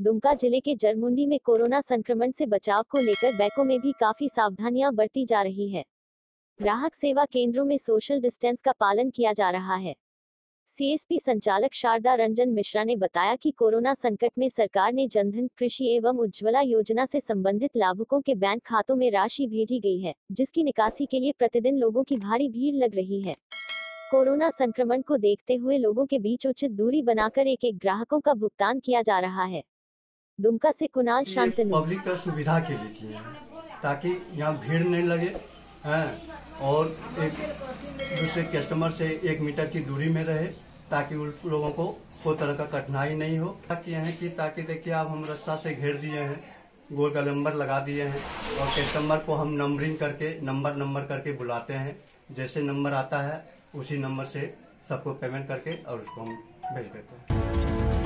दुमका ज़िले के जरमुंडी में कोरोना संक्रमण से बचाव को लेकर बैंकों में भी काफ़ी सावधानियाँ बरती जा रही है। ग्राहक सेवा केंद्रों में सोशल डिस्टेंस का पालन किया जा रहा है। सीएसपी संचालक शारदा रंजन मिश्रा ने बताया कि कोरोना संकट में सरकार ने जनधन, कृषि एवं उज्ज्वला योजना से संबंधित लाभुकों के बैंक खातों में राशि भेजी गई है, जिसकी निकासी के लिए प्रतिदिन लोगों की भारी भीड़ लग रही है। कोरोना संक्रमण को देखते हुए लोगों के बीच उचित दूरी बनाकर एक एक ग्राहकों का भुगतान किया जा रहा है। दुमका से कुणाल ये शांतनु पब्लिक का सुविधा के लिए किए हैं ताकि यहाँ भीड़ नहीं लगे हैं और एक दूसरे कस्टमर से एक मीटर की दूरी में रहे ताकि उन लोगों को कोई तरह का कठिनाई नहीं हो। किए हैं कि ताकि देखिए आप हम रस्ता से घेर दिए हैं गोल का नंबर लगा दिए हैं और कस्टमर को हम नंबरिंग करके नंबर नंबर करके बुलाते हैं। जैसे नंबर आता है उसी नंबर से सबको पेमेंट करके और उसको हम भेज देते हैं।